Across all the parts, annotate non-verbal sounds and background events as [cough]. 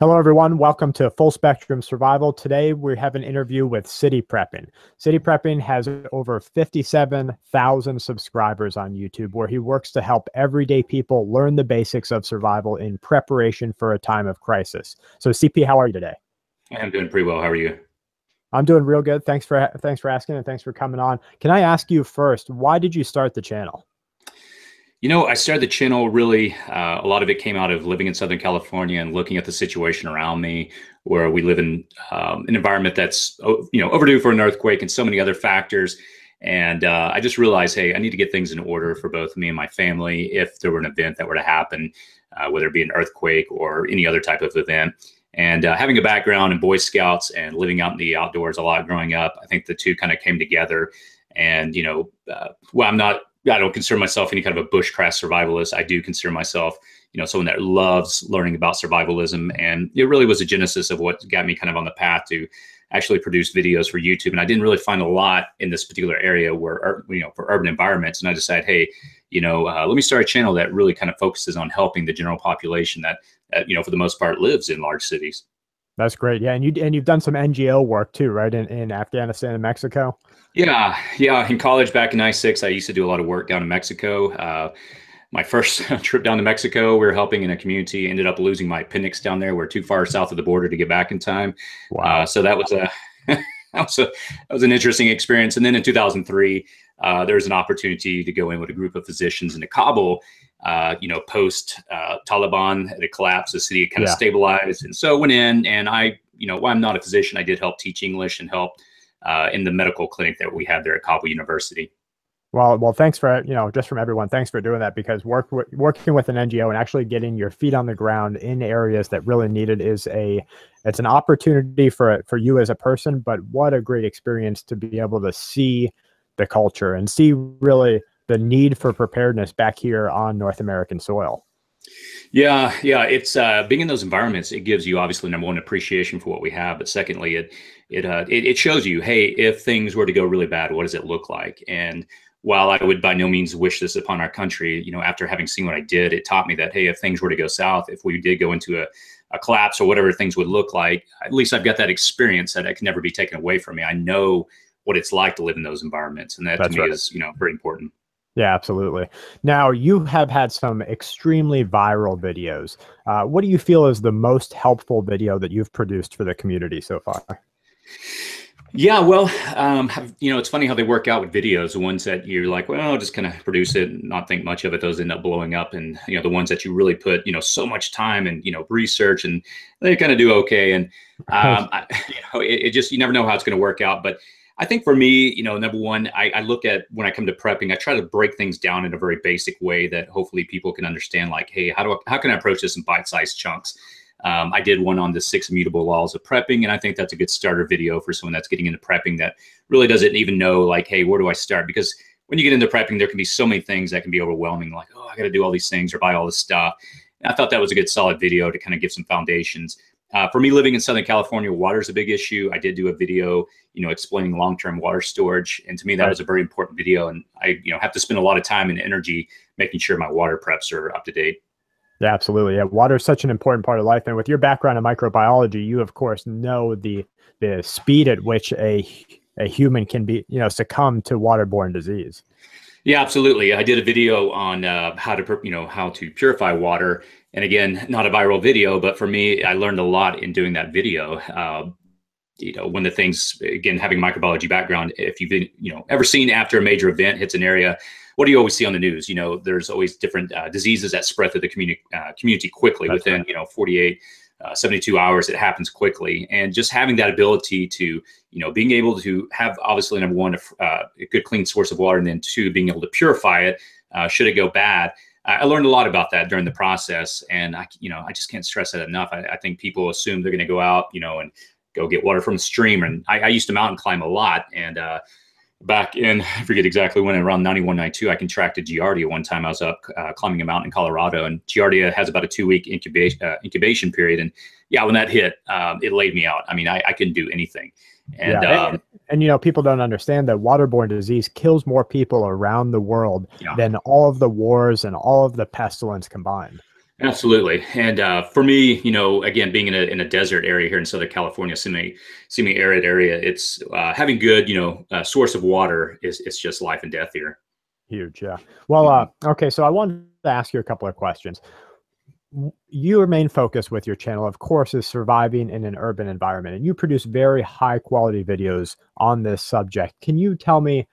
Hello, everyone. Welcome to Full Spectrum Survival. Today, we have an interview with City Prepping. City Prepping has over 57,000 subscribers on YouTube, where he works to help everyday people learn the basics of survival in preparation for a time of crisis. So, CP, how are you today? I'm doing pretty well. How are you? I'm doing real good. Thanks for thanks for asking and thanks for coming on. Can I ask you first, why did you start the channel? You know, I started the channel really, uh, a lot of it came out of living in Southern California and looking at the situation around me, where we live in um, an environment that's, you know, overdue for an earthquake and so many other factors. And uh, I just realized, hey, I need to get things in order for both me and my family if there were an event that were to happen, uh, whether it be an earthquake or any other type of event. And uh, having a background in Boy Scouts and living out in the outdoors a lot growing up, I think the two kind of came together. And, you know, uh, well, I'm not I don't consider myself any kind of a bushcraft survivalist. I do consider myself, you know, someone that loves learning about survivalism, and it really was a genesis of what got me kind of on the path to actually produce videos for YouTube. And I didn't really find a lot in this particular area where, you know, for urban environments. And I decided, hey, you know, uh, let me start a channel that really kind of focuses on helping the general population that, that, you know, for the most part, lives in large cities. That's great. Yeah, and you and you've done some NGO work too, right? In in Afghanistan and Mexico. Yeah, yeah. In college back in '96, I used to do a lot of work down in Mexico. Uh, my first [laughs] trip down to Mexico, we were helping in a community. Ended up losing my appendix down there. We're too far south of the border to get back in time. Wow. Uh, so that was a [laughs] that was a that was an interesting experience. And then in 2003, uh, there was an opportunity to go in with a group of physicians into Kabul uh, you know, post uh, Taliban, it collapsed, the city kind of stabilized. And so I went in and I, you know, while I'm not a physician, I did help teach English and help uh, in the medical clinic that we have there at Kabul University. Well, well, thanks for you know just from everyone. Thanks for doing that because work working with an NGO and actually getting your feet on the ground in areas that really need it is a it's an opportunity for for you as a person. But what a great experience to be able to see the culture and see really the need for preparedness back here on North American soil. Yeah, yeah, it's uh, being in those environments. It gives you obviously number one appreciation for what we have, but secondly, it it uh, it, it shows you, hey, if things were to go really bad, what does it look like? And while I would by no means wish this upon our country, you know, after having seen what I did, it taught me that hey, if things were to go south, if we did go into a, a collapse or whatever things would look like, at least I've got that experience that it can never be taken away from me. I know what it's like to live in those environments, and that That's to me right. is you know very important. Yeah, absolutely. Now, you have had some extremely viral videos. Uh, what do you feel is the most helpful video that you've produced for the community so far? Yeah, well, um, you know, it's funny how they work out with videos. The ones that you're like, well, just kind of produce it and not think much of it, those end up blowing up. And, you know, the ones that you really put, you know, so much time and, you know, research and they kind of do okay. And, [laughs] um, I, you know, it, it, just, you never know how it's going to work out. But I think for me, you know, number one, I, I, look at when I come to prepping, I try to break things down in a very basic way that hopefully people can understand. Like, hey, how do I, how can I approach this in bite-sized chunks? Um, I did one on the six immutable laws of prepping, and I think that's a good starter video for someone that's getting into prepping that really doesn't even know, like, hey, where do I start? Because when you get into prepping, there can be so many things that can be overwhelming. Like, oh, I got to do all these things or buy all this stuff. And I thought that was a good solid video to kind of give some foundations. Uh, for me, living in Southern California, water is a big issue. I did do a video, you know, explaining long-term water storage, and to me, that was a very important video. And I, you know, have to spend a lot of time and energy making sure my water preps are up to date. Yeah, absolutely. Yeah, water is such an important part of life, and with your background in microbiology, you of course know the the speed at which a a human can be, you know, succumb to waterborne disease. Yeah, absolutely. I did a video on uh, how to, you know, how to purify water, and again, not a viral video, but for me, I learned a lot in doing that video. Uh, you know, one of the things, again, having microbiology background, if you've been, you know, ever seen after a major event hits an area, what do you always see on the news? You know, there's always different uh, diseases that spread through the community uh, community quickly That's within, right. you know, 48, uh, 72 hours. It happens quickly, and just having that ability to, you know, being able to have obviously number one, a, uh, a good clean source of water, and then two, being able to purify it uh, should it go bad. I learned a lot about that during the process, and I, you know, I just can't stress that enough. I, I think people assume they're going to go out, you know, and go get water from a stream. And I, I used to mountain climb a lot, and uh, back in [laughs] I forget exactly when around 91, 92, I contracted Giardia one time. I was up uh, climbing a mountain in Colorado, and Giardia has about a two week incubation uh, incubation period. And yeah, when that hit, um, it laid me out. I mean, I, I couldn't do anything. And, yeah, um, and, and, you know, people don't understand that waterborne disease kills more people around the world yeah. than all of the wars and all of the pestilence combined. Absolutely, and uh, for me, you know, again, being in a in a desert area here in Southern California, semi semi arid area, it's uh, having good, you know, uh, source of water is it's just life and death here. Huge, yeah. Well, uh, okay, so I wanted to ask you a couple of questions. Your main focus with your channel, of course, is surviving in an urban environment, and you produce very high quality videos on this subject. Can you tell me?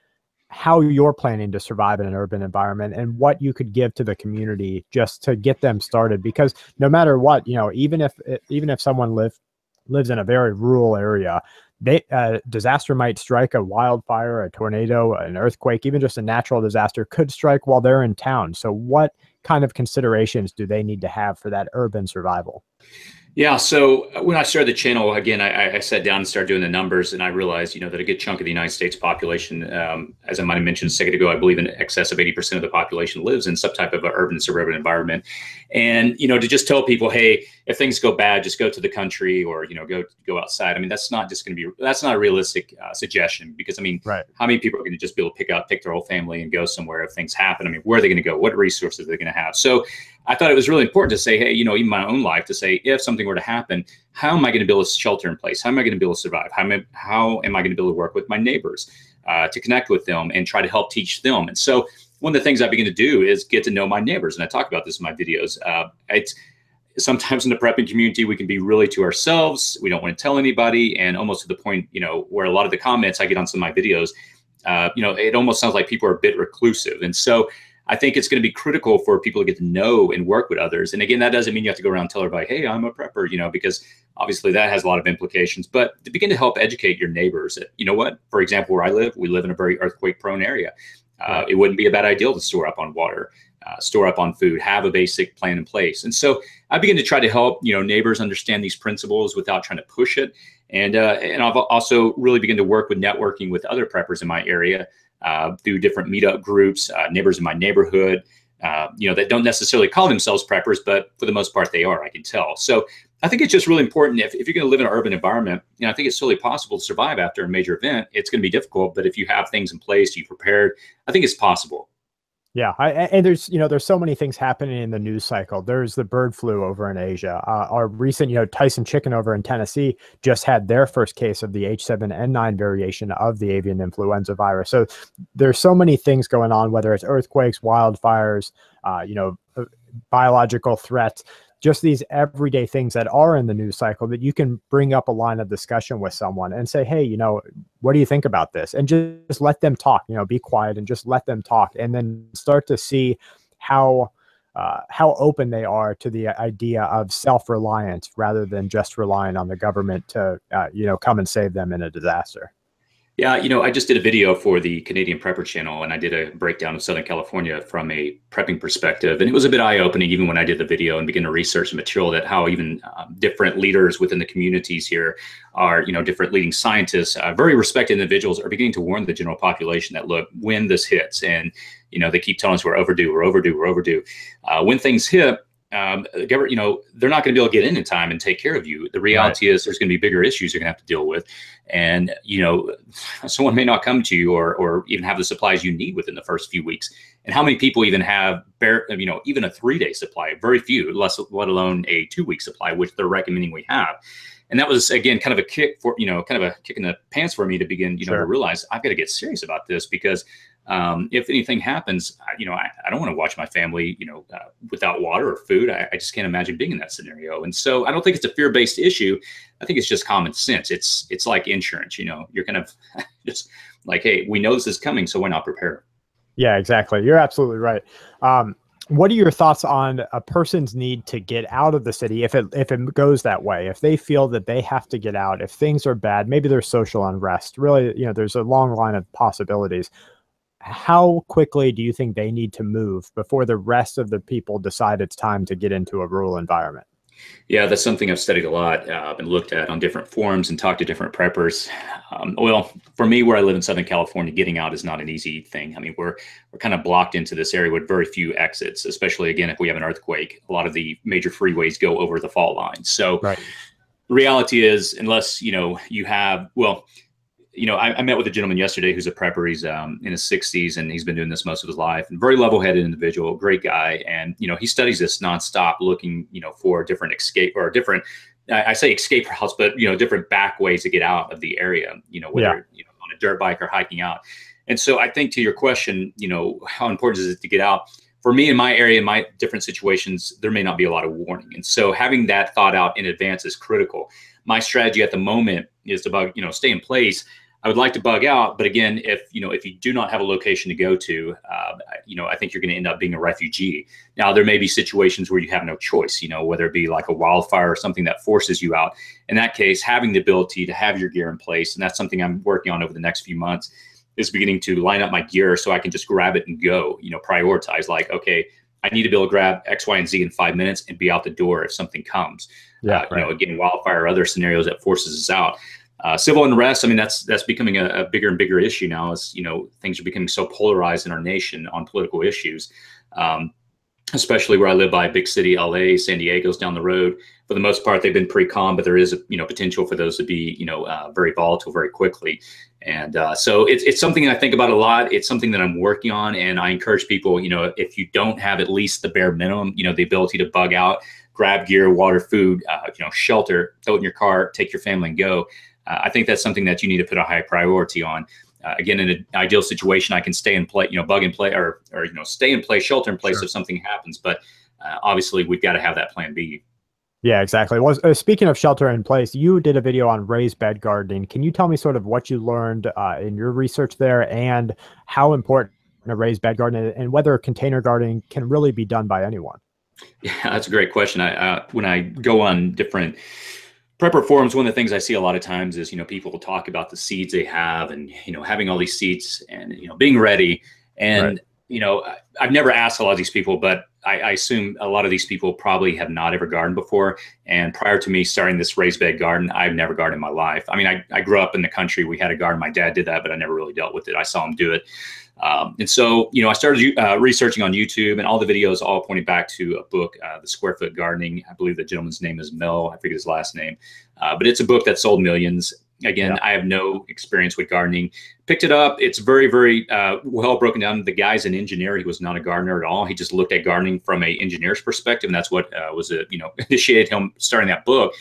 How you're planning to survive in an urban environment and what you could give to the community just to get them started. Because no matter what you know even if even if someone live lives in a very rural area they uh, disaster might strike a wildfire a tornado an earthquake even just a natural disaster could strike while they're in town. So what kind of considerations do they need to have for that urban survival yeah. So uh, when I started the channel, again, I, I, sat down and started doing the numbers, and I realized, you know, that a good chunk of the United States population, um, as I might have mentioned a second ago, I believe in excess of 80% of the population lives in some type of an urban suburban environment. And, you know, to just tell people, hey, if things go bad, just go to the country or, you know, go go outside. I mean, that's not just going to be, that's not a realistic uh, suggestion because, I mean, right. how many people are going to just be able to pick out, pick their whole family and go somewhere if things happen? I mean, where are they going to go? What resources are they going to have? So I thought it was really important to say, hey, you know, even my own life, to say, if something were to happen, how am I going to build a shelter in place? How am I going to be able to survive? How am I, how am I going to be able to work with my neighbors, uh, to connect with them and try to help teach them? And so one of the things I begin to do is get to know my neighbors. And I talk about this in my videos. Uh, it's sometimes in the prepping community, we can be really to ourselves. We don't want to tell anybody. And almost to the point, you know, where a lot of the comments I get on some of my videos, uh, you know, it almost sounds like people are a bit reclusive. And so I think it's going to be critical for people to get to know and work with others. And again, that doesn't mean you have to go around and tell everybody, hey, I'm a prepper, you know, because obviously that has a lot of implications. But to begin to help educate your neighbors, that, you know what? For example, where I live, we live in a very earthquake prone area. Uh, it wouldn't be a bad idea to store up on water, uh, store up on food, have a basic plan in place. And so I begin to try to help you know neighbors understand these principles without trying to push it. And uh, and I've also really begin to work with networking with other preppers in my area uh, through different meetup groups, uh, neighbors in my neighborhood, uh, you know, that don't necessarily call themselves preppers, but for the most part they are, I can tell. So I think it's just really important if, if you're going to live in an urban environment, you know, I think it's totally possible to survive after a major event. It's going to be difficult, but if you have things in place, you prepared, I think it's possible. Yeah, I, and there's you know there's so many things happening in the news cycle. There's the bird flu over in Asia. Uh, our recent you know Tyson Chicken over in Tennessee just had their first case of the H7N9 variation of the avian influenza virus. So there's so many things going on, whether it's earthquakes, wildfires, uh, you know, uh, biological threats just these everyday things that are in the news cycle that you can bring up a line of discussion with someone and say, hey, you know, what do you think about this? And just, just let them talk, you know, be quiet and just let them talk and then start to see how uh, how open they are to the idea of self-reliance rather than just relying on the government to uh, you know come and save them in a disaster. Yeah, you know, I just did a video for the Canadian Prepper channel and I did a breakdown of Southern California from a prepping perspective. And it was a bit eye opening, even when I did the video and began to research the material, that how even uh, different leaders within the communities here are, you know, different leading scientists, uh, very respected individuals are beginning to warn the general population that, look, when this hits, and, you know, they keep telling us we're overdue, we're overdue, we're overdue. Uh, when things hit, um, you know, they're not going to be able to get in in time and take care of you. The reality right. is there's going to be bigger issues you're going to have to deal with. And, you know, [laughs] someone may not come to you or, or even have the supplies you need within the first few weeks. And how many people even have, bare, you know, even a three day supply? Very few, less, let alone a two week supply, which they're recommending we have. And that was, again, kind of a kick for, you know, kind of a kick in the pants for me to begin, you know, to realize I've got to get serious about this because um, if anything happens, you know, I, I don't want to watch my family, you know, uh, without water or food. I, I, just can't imagine being in that scenario. And so I don't think it's a fear-based issue. I think it's just common sense. It's it's like insurance. You know, you're kind of [laughs] just like, hey, we know this is coming, so why not prepare? Yeah, exactly. You're absolutely right. Um, what are your thoughts on a person's need to get out of the city if it if it goes that way if they feel that they have to get out if things are bad maybe there's social unrest really you know there's a long line of possibilities how quickly do you think they need to move before the rest of the people decide it's time to get into a rural environment? Yeah, that's something I've studied a lot uh, and looked at on different forums and talked to different preppers. Um, well, for me, where I live in Southern California, getting out is not an easy thing. I mean, we're we're kind of blocked into this area with very few exits, especially again if we have an earthquake. A lot of the major freeways go over the fault lines. So, right. reality is, unless you know you have well, you know, I, I, met with a gentleman yesterday who's a prepper. He's um, in his 60s and he's been doing this most of his life. And very level-headed individual, great guy. And you know, he studies this nonstop, looking you know for different escape or different. I, I say escape routes, but you know, different back ways to get out of the area. You know, whether yeah. you know on a dirt bike or hiking out. And so, I think to your question, you know, how important is it to get out? For me, in my area, in my different situations, there may not be a lot of warning. And so, having that thought out in advance is critical. My strategy at the moment is to bug, you know, stay in place I would like to bug out, but again, if you know if you do not have a location to go to, uh, you know I think you're going to end up being a refugee. Now there may be situations where you have no choice, you know whether it be like a wildfire or something that forces you out. In that case, having the ability to have your gear in place, and that's something I'm working on over the next few months, is beginning to line up my gear so I can just grab it and go. You know, prioritize like okay, I need to be able to grab X, Y, and Z in five minutes and be out the door if something comes. Yeah, uh, right. you know, again, wildfire or other scenarios that forces us out. Uh, civil unrest, I mean, that's that's becoming a, a, bigger and bigger issue now. As you know, things are becoming so polarized in our nation on political issues. Um, especially where I live by, big city, LA, San Diego's down the road. For the most part, they've been pretty calm, but there is, you know, potential for those to be, you know, uh, very volatile very quickly. And uh, so it's, it's something I think about a lot. It's something that I'm working on. And I encourage people, you know, if you don't have at least the bare minimum, you know, the ability to bug out, grab gear, water, food, uh, you know, shelter, throw it in your car, take your family and go uh, I think that's something that you need to put a high priority on. Uh, again, in an ideal situation, I can stay in play, you know, bug and play, or or you know, stay in place, shelter in place sure. if something happens. But uh, obviously, we've got to have that plan B. Yeah, exactly. Well, uh, speaking of shelter in place, you did a video on raised bed gardening. Can you tell me sort of what you learned uh, in your research there, and how important a raised bed garden, and whether container gardening can really be done by anyone? [laughs] Yeah, that's a great question. I uh, when I go on different prepper forums one of the things i see a lot of times is you know people will talk about the seeds they have and you know having all these seeds and you know being ready. And right. you know i've never asked a lot of these people but I, I, assume a lot of these people probably have not ever gardened before. And prior to me starting this raised bed garden i've never gardened in my life. I mean I, I grew up in the country. We had a garden. My dad did that but i never really dealt with it. I saw him do it um, and so, you know, I started uh, researching on YouTube, and all the videos all pointed back to a book, uh, The Square Foot Gardening. I believe the gentleman's name is Mel. I forget his last name, uh, but it's a book that sold millions. Again, yeah. I have no experience with gardening. Picked it up. It's very, very uh, well broken down. The guy's an engineer. He was not a gardener at all. He just looked at gardening from a engineer's perspective, and that's what uh, was a, you know [laughs] initiated him starting that book.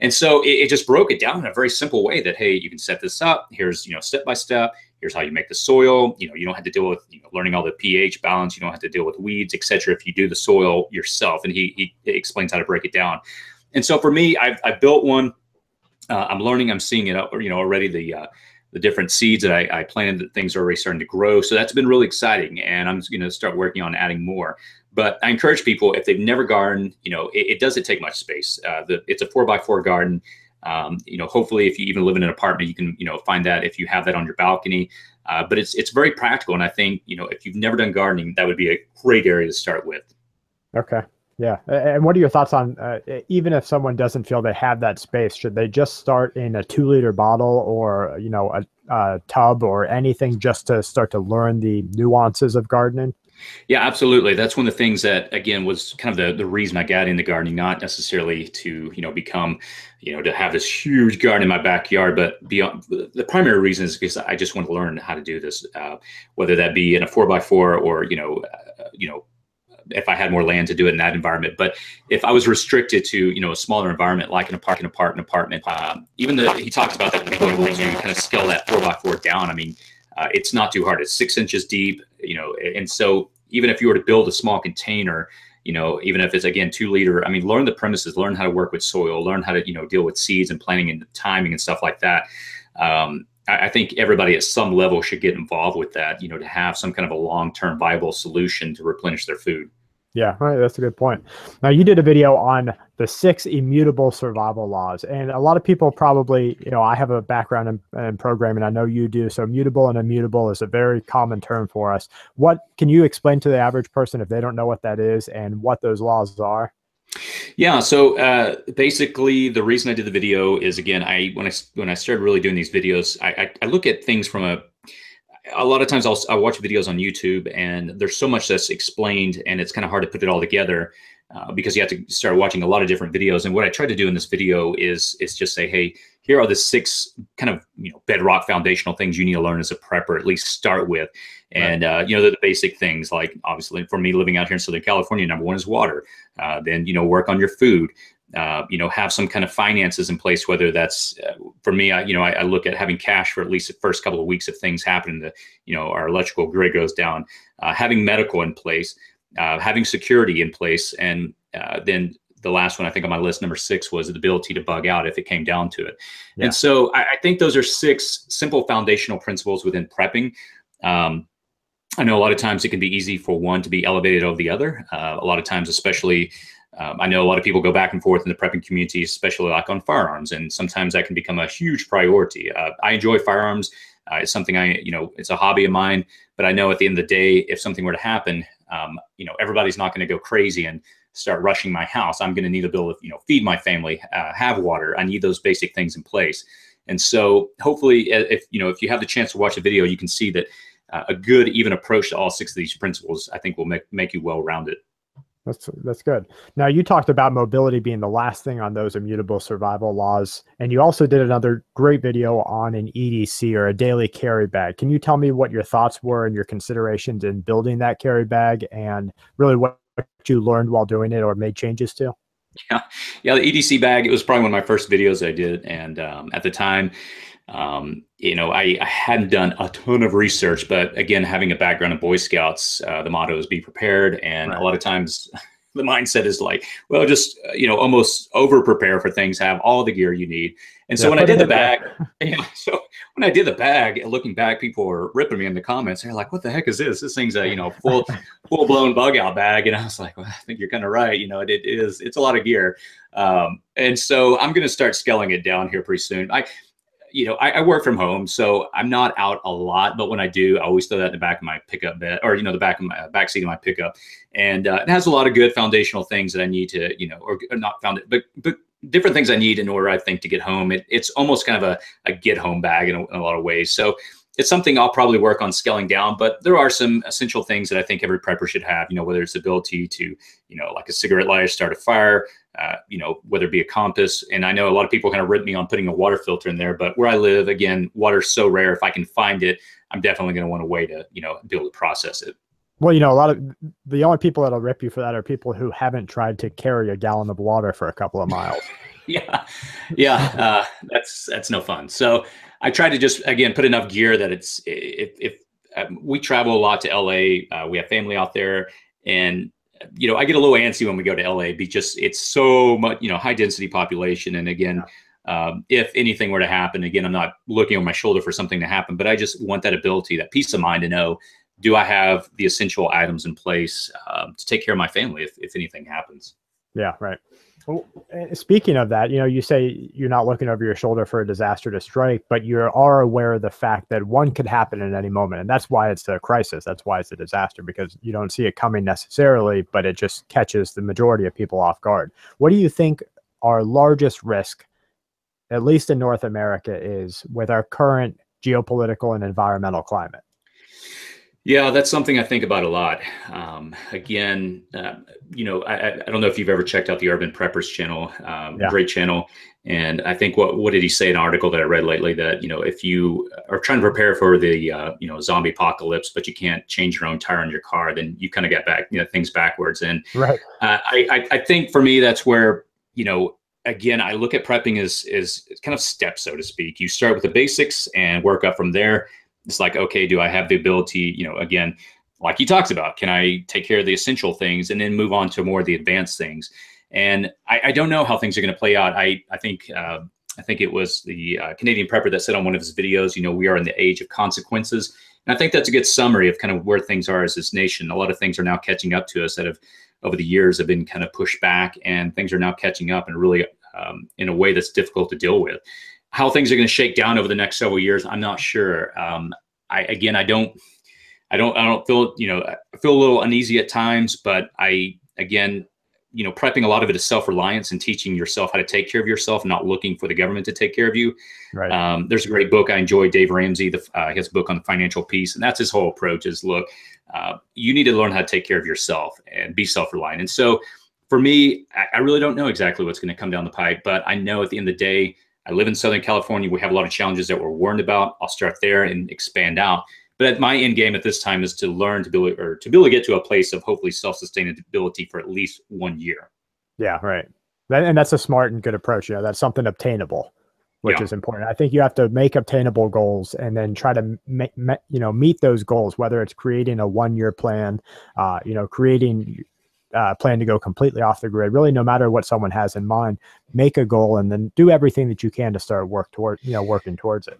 And so it, it, just broke it down in a very simple way that hey, you can set this up. Here's you know step by step here's how you make the soil. You know you don't have to deal with you know, learning all the ph balance. You don't have to deal with weeds etc if you do the soil yourself. And he, he explains how to break it down. And so for me i've, I've built one. Uh, i'm learning i'm seeing it you know already the uh, the different seeds that I, I planted that things are already starting to grow. So that's been really exciting and i'm going to start working on adding more. But i encourage people if they've never gardened you know it, it doesn't take much space. Uh, the, it's a four by four garden um, you know, hopefully, if you even live in an apartment, you can you know find that if you have that on your balcony. Uh, but it's it's very practical, and I think you know if you've never done gardening, that would be a great area to start with. Okay. Yeah. And what are your thoughts on uh, even if someone doesn't feel they have that space, should they just start in a two liter bottle or, you know, a, a, tub or anything just to start to learn the nuances of gardening? Yeah, absolutely. That's one of the things that, again, was kind of the, the reason I got into gardening, not necessarily to, you know, become, you know, to have this huge garden in my backyard, but beyond the primary reason is because I just want to learn how to do this, uh, whether that be in a four by four or, you know, uh, you know, if I had more land to do it in that environment. But if I was restricted to, you know, a smaller environment like in a park, an apartment, apartment, um, even the, he talks about that, to kind of scale that four by four down. I mean, uh, it's not too hard. It's six inches deep, you know, and so even if you were to build a small container, you know, even if it's again two liter, I mean, learn the premises, learn how to work with soil, learn how to you know deal with seeds and planting and timing and stuff like that. Um, I, I think everybody at some level should get involved with that, you know, to have some kind of a long term viable solution to replenish their food. Yeah, right. That's a good point. Now, you did a video on the six immutable survival laws, and a lot of people probably, you know, I have a background in, in, programming. I know you do. So, mutable and immutable is a very common term for us. What can you explain to the average person if they don't know what that is and what those laws are? Yeah. So uh, basically, the reason I did the video is again, I when I when I started really doing these videos, I, I, I look at things from a a lot of times I'll, I'll watch videos on YouTube and there's so much that's explained and it's kind of hard to put it all together uh, because you have to start watching a lot of different videos. And what I tried to do in this video is is just say, hey, here are the six kind of you know bedrock foundational things you need to learn as a prepper, at least start with. And right. uh, you know the, the, basic things like obviously for me living out here in Southern California, number one is water. Uh, then you know work on your food. Uh, you know, have some kind of finances in place. Whether that's uh, for me, I, you know, I, I, look at having cash for at least the first couple of weeks if things happen. The you know our electrical grid goes down. Uh, having medical in place, uh, having security in place, and uh, then the last one I think on my list, number six, was the ability to bug out if it came down to it. Yeah. And so I, I, think those are six simple foundational principles within prepping. Um, I know a lot of times it can be easy for one to be elevated over the other. Uh, a lot of times, especially, um, I know a lot of people go back and forth in the prepping community, especially like on firearms, and sometimes that can become a huge priority. Uh, I enjoy firearms. Uh, it's something I, you know, it's a hobby of mine. But I know at the end of the day, if something were to happen, um, you know, everybody's not going to go crazy and start rushing my house. I'm going to need to be able to, you know, feed my family, uh, have water. I need those basic things in place. And so hopefully if, you know, if you have the chance to watch the video, you can see that uh, a good, even approach to all six of these principles, I think will make, make you well-rounded. That's that's good. Now you talked about mobility being the last thing on those immutable survival laws, and you also did another great video on an EDC or a daily carry bag. Can you tell me what your thoughts were and your considerations in building that carry bag, and really what you learned while doing it or made changes to? [laughs] Yeah, yeah. The EDC bag. It was probably one of my first videos I did, and um, at the time, um, you know, I, I, hadn't done a ton of research, but again, having a background in Boy Scouts, uh, the motto is "Be prepared," and right. a lot of times. [laughs] The mindset is like, well, just uh, you know, almost over prepare for things. Have all the gear you need, and so yeah, when I did the bag, [laughs] yeah, so when I did the bag, looking back, people were ripping me in the comments. They're like, "What the heck is this? This thing's a you know full [laughs] full blown bug out bag." And I was like, "Well, I think you're kind of right. You know, it, it is. It's a lot of gear." Um, and so I'm going to start scaling it down here pretty soon. I you know, I, I, work from home, so I'm not out a lot. But when I do, I always throw that in the back of my pickup bed, or you know, the back of my back seat of my pickup, and uh, it has a lot of good foundational things that I need to, you know, or, or not found it, but but different things I need in order, I think, to get home. It, it's almost kind of a, a get home bag in a, in a lot of ways. So it's something I'll probably work on scaling down, but there are some essential things that I think every prepper should have, you know, whether it's the ability to, you know, like a cigarette lighter, start a fire, uh, you know, whether it be a compass. And I know a lot of people kind of rip me on putting a water filter in there, but where I live, again, water's so rare. If I can find it, I'm definitely going to want a way to, you know, be able to process it. Well, you know, a lot of the only people that'll rip you for that are people who haven't tried to carry a gallon of water for a couple of miles. [laughs] yeah, yeah, uh, that's that's no fun. So I try to just again put enough gear that it's if if um, we travel a lot to LA, uh, we have family out there, and you know I get a little antsy when we go to LA because just it's so much you know high density population, and again. Um, if anything were to happen, again, I'm not looking on my shoulder for something to happen, but I just want that ability, that peace of mind to know, do I have the essential items in place um, to take care of my family if, if anything happens? Yeah, right. Well, speaking of that, you know, you say you're not looking over your shoulder for a disaster to strike, but you are aware of the fact that one could happen at any moment. And that's why it's a crisis. That's why it's a disaster because you don't see it coming necessarily, but it just catches the majority of people off guard. What do you think our largest risk, at least in North America, is with our current geopolitical and environmental climate? Yeah, that's something I think about a lot. Um, again, uh, you know, I, I, don't know if you've ever checked out the Urban Preppers channel, um, yeah. great channel. And I think what what did he say in an article that I read lately that you know if you are trying to prepare for the uh, you know zombie apocalypse, but you can't change your own tire on your car, then you kind of get back you know things backwards. And right. uh, I, I I think for me that's where you know again I look at prepping as is kind of steps so to speak. You start with the basics and work up from there it's like, okay, do I have the ability, you know, again, like he talks about, can I take care of the essential things and then move on to more of the advanced things? And I, I don't know how things are going to play out. I, I think, uh, I think it was the uh, Canadian prepper that said on one of his videos, you know, we are in the age of consequences. And I think that's a good summary of kind of where things are as this nation. A lot of things are now catching up to us that have over the years have been kind of pushed back and things are now catching up and really um, in a way that's difficult to deal with how things are going to shake down over the next several years, I'm not sure. Um, I again, I don't, I don't, I don't feel, you know, I feel a little uneasy at times, but I again, you know, prepping a lot of it is self-reliance and teaching yourself how to take care of yourself, not looking for the government to take care of you. Right. Um, there's a great book I enjoy, Dave Ramsey. The, uh, a book on the financial piece, and that's his whole approach: is look, uh, you need to learn how to take care of yourself and be self-reliant. And so, for me, I, I really don't know exactly what's going to come down the pipe, but I know at the end of the day, I live in Southern California. We have a lot of challenges that we're warned about. I'll start there and expand out. But at my end game at this time is to learn to be able, or to be able to get to a place of hopefully self sustainability for at least one year. Yeah, right. That, and that's a smart and good approach. You know, that's something obtainable, which yeah. is important. I think you have to make obtainable goals and then try to make, you know meet those goals. Whether it's creating a one year plan, uh, you know, creating uh, plan to go completely off the grid. Really, no matter what someone has in mind, make a goal and then do everything that you can to start work toward you know working towards it.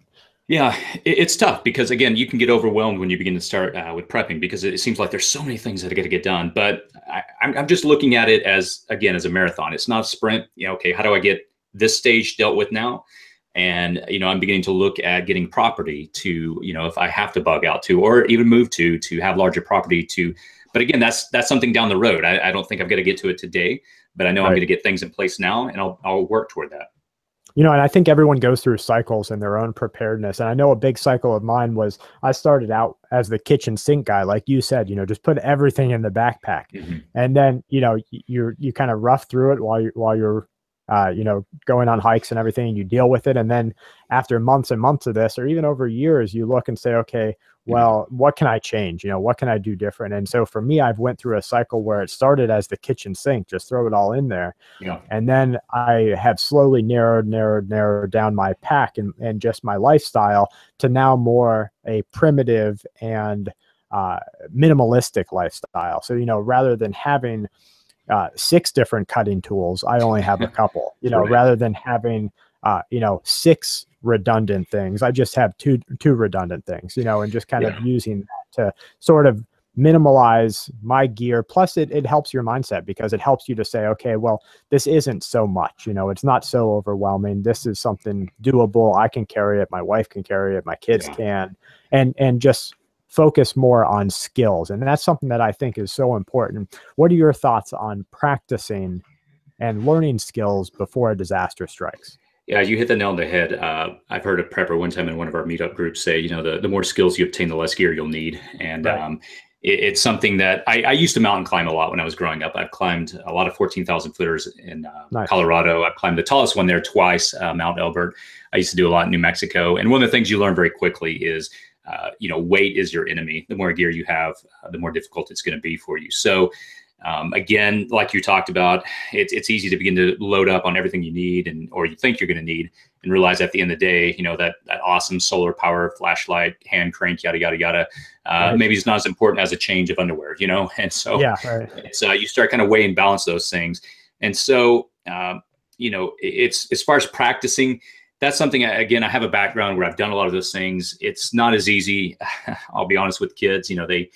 Yeah, it's tough because again, you can get overwhelmed when you begin to start uh, with prepping because it seems like there's so many things that are going to get done. But I, am just looking at it as again as a marathon. It's not a sprint. You know, okay, how do I get this stage dealt with now? And you know, I'm beginning to look at getting property to you know if I have to bug out to or even move to to have larger property to. But again, that's that's something down the road. I, I don't think I'm going to get to it today, but I know right. I'm going to get things in place now, and I'll I'll work toward that you know, and I think everyone goes through cycles in their own preparedness. And I know a big cycle of mine was I started out as the kitchen sink guy, like you said, you know, just put everything in the backpack, mm-hmm. and then you know you're you kind of rough through it while you while you're uh, you know, going on hikes and everything, and you deal with it. And then after months and months of this, or even over years, you look and say, okay, well, what can I change? You know, what can I do different? And so for me, I've went through a cycle where it started as the kitchen sink, just throw it all in there. Yeah. And then I have slowly narrowed, narrowed, narrowed down my pack and, and just my lifestyle to now more a primitive and uh, minimalistic lifestyle. So, you know, rather than having uh, six different cutting tools. I only have a [laughs] couple, you know, right. rather than having, uh, you know, six redundant things. I just have two, two redundant things, you know, and just kind yeah. of using that to sort of minimalize my gear. Plus it, it helps your mindset because it helps you to say, okay, well, this isn't so much, you know, it's not so overwhelming. This is something doable. I can carry it. My wife can carry it. My kids yeah. can, and, and just focus more on skills. And that's something that I think is so important. What are your thoughts on practicing and learning skills before a disaster strikes? Yeah, you hit the nail on the head. Uh, I've heard a prepper one time in one of our meetup groups say, you know, the, the more skills you obtain, the less gear you'll need. And right. um, it, it's something that I, I, used to mountain climb a lot when I was growing up. I've climbed a lot of 14,000 footers in uh, nice. Colorado. I've climbed the tallest one there twice, uh, Mount Elbert. I used to do a lot in New Mexico. And one of the things you learn very quickly is uh, you know, weight is your enemy. The more gear you have, uh, the more difficult it's going to be for you. So, um, again, like you talked about, it's it's easy to begin to load up on everything you need and or you think you're going to need, and realize at the end of the day, you know that that awesome solar power flashlight, hand crank, yada yada yada, uh, right. maybe it's not as important as a change of underwear, you know. [laughs] And so, yeah, right. it's uh, you start kind of weigh and balance those things. And so, um, you know, it's as far as practicing that's something again i have a background where i've done a lot of those things. It's not as easy [laughs] i'll be honest with kids you know they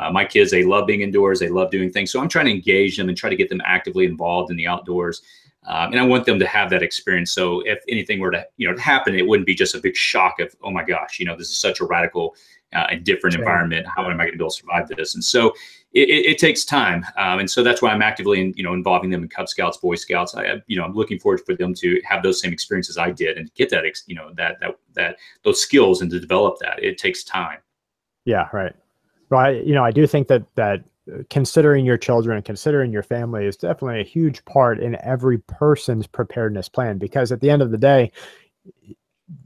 uh, my kids they love being indoors they love doing things. So i'm trying to engage them and try to get them actively involved in the outdoors um, and i want them to have that experience. So if anything were to you know to happen it wouldn't be just a big shock of oh my gosh you know this is such a radical uh, and different sure. environment. How am i going to be able to survive this? And so it, it, takes time, um, and so that's why I'm actively, in, you know, involving them in Cub Scouts, Boy Scouts. I, you know, I'm looking forward for them to have those same experiences I did and get that, you know, that that that those skills and to develop that. It takes time. Yeah, right. Well, I, you know, I do think that that considering your children and considering your family is definitely a huge part in every person's preparedness plan because at the end of the day,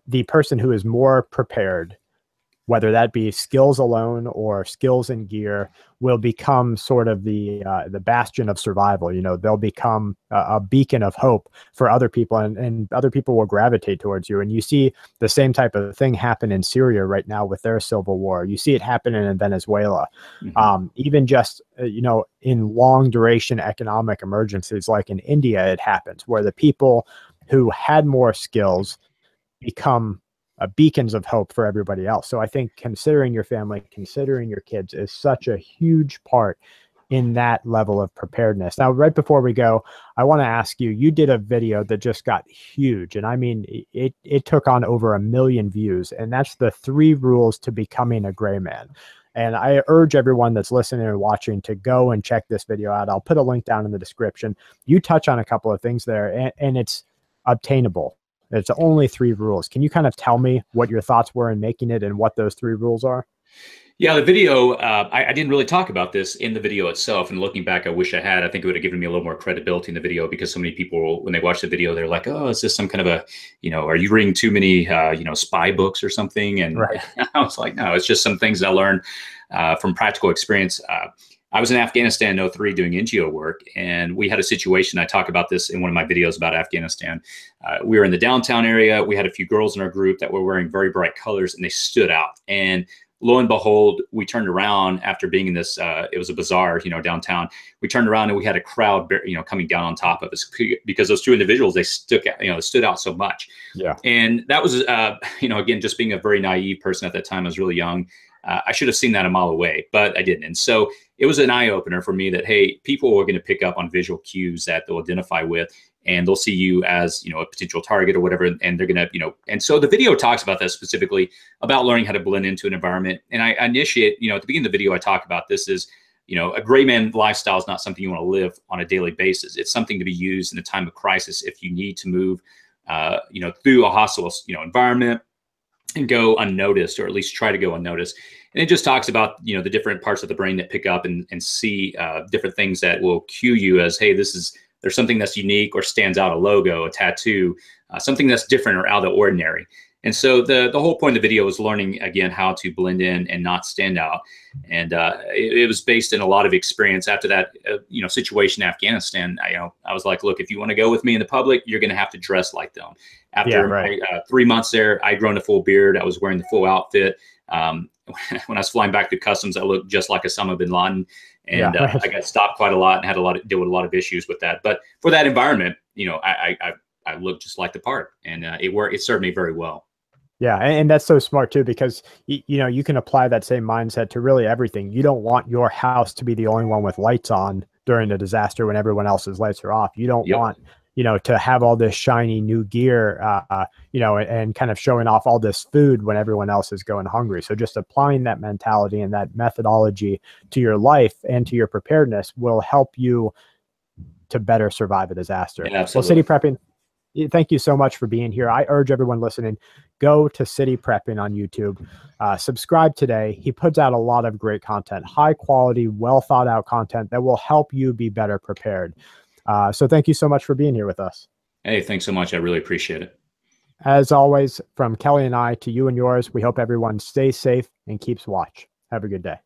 the person who is more prepared whether that be skills alone or skills and gear, will become sort of the uh, the bastion of survival. You know, they'll become a, a beacon of hope for other people, and, and other people will gravitate towards you. And you see the same type of thing happen in Syria right now with their civil war. You see it happening in Venezuela, mm-hmm. um, even just uh, you know in long duration economic emergencies like in India, it happens where the people who had more skills become uh, beacons of hope for everybody else. So I think considering your family, considering your kids is such a huge part in that level of preparedness. Now, right before we go, I want to ask you, you did a video that just got huge. And I mean, it, it took on over a million views. And that's the three rules to becoming a gray man. And I urge everyone that's listening and watching to go and check this video out. I'll put a link down in the description. You touch on a couple of things there, and, and it's obtainable. It's only three rules. Can you kind of tell me what your thoughts were in making it and what those three rules are? Yeah, the video, uh, I, I, didn't really talk about this in the video itself. And looking back, I wish I had. I think it would have given me a little more credibility in the video because so many people, when they watch the video, they're like, oh, is this some kind of a, you know, are you reading too many, uh, you know, spy books or something? And right. [laughs] I was like, no, it's just some things I learned uh, from practical experience. Uh, I was in Afghanistan in 03 doing NGO work, and we had a situation. I talk about this in one of my videos about Afghanistan. Uh, we were in the downtown area. We had a few girls in our group that were wearing very bright colors, and they stood out. And lo and behold, we turned around after being in this. Uh, it was a bazaar, you know, downtown. We turned around and we had a crowd, you know, coming down on top of us because those two individuals they stuck, out, you know, stood out so much. Yeah. And that was, uh, you know, again, just being a very naive person at that time. I was really young. Uh, I should have seen that a mile away, but I didn't. And so it was an eye opener for me that hey, people are going to pick up on visual cues that they'll identify with, and they'll see you as you know a potential target or whatever and they're gonna you know and so the video talks about that specifically about learning how to blend into an environment and i, initiate you know at the beginning of the video i talk about this is you know a gray man lifestyle is not something you want to live on a daily basis it's something to be used in a time of crisis if you need to move uh, you know through a hostile you know environment and go unnoticed or at least try to go unnoticed and it just talks about you know the different parts of the brain that pick up and, and see uh, different things that will cue you as hey this is there's something that's unique or stands out a logo, a tattoo, uh, something that's different or out of the ordinary. And so the the whole point of the video was learning again how to blend in and not stand out. And uh, it, it, was based in a lot of experience. After that, uh, you know, situation in Afghanistan, I, you know, I was like, look, if you want to go with me in the public, you're going to have to dress like them. After yeah, right. uh, three months there, I'd grown a full beard. I was wearing the full outfit. Um, [laughs] when I was flying back to customs, I looked just like Osama bin Laden and yeah, uh, [laughs] I got stopped quite a lot and had a lot of deal with a lot of issues with that. But for that environment, you know, I I I looked just like the part, and uh, it worked. It served me very well. Yeah, and, that's so smart too because you, you know you can apply that same mindset to really everything. You don't want your house to be the only one with lights on during a disaster when everyone else's lights are off. You don't yep. want you know, to have all this shiny new gear, uh, uh, you know, and, and, kind of showing off all this food when everyone else is going hungry. So just applying that mentality and that methodology to your life and to your preparedness will help you to better survive a disaster. Yeah, well, city prepping. Thank you so much for being here. I urge everyone listening, go to City Prepping on YouTube. Uh, subscribe today. He puts out a lot of great content, high quality, well thought out content that will help you be better prepared. Uh, so thank you so much for being here with us. Hey, thanks so much. I really appreciate it. As always, from Kelley and I to you and yours, we hope everyone stays safe and keeps watch. Have a good day.